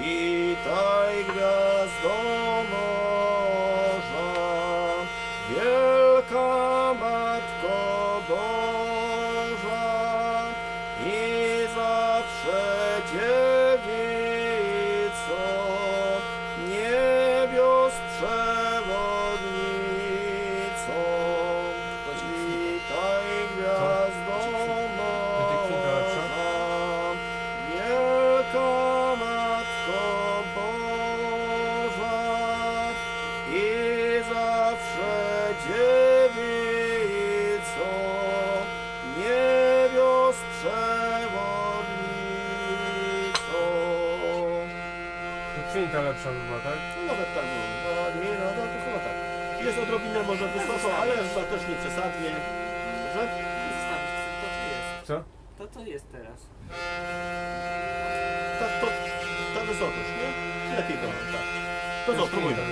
Witaj gwiazdo morza, wielka Matko Boża i zawsze Kwinta lepsza by była, tak? No nawet tak, no, no, nie, no, no to chyba tak. Jest odrobinę może wysoko, ale chyba też nie przesadnie. Dobrze? Zostawić to, co jest. Co? To, co jest teraz. Tak, to, ta wysokość, nie? Lepiej to, tak. To co, próbujmy.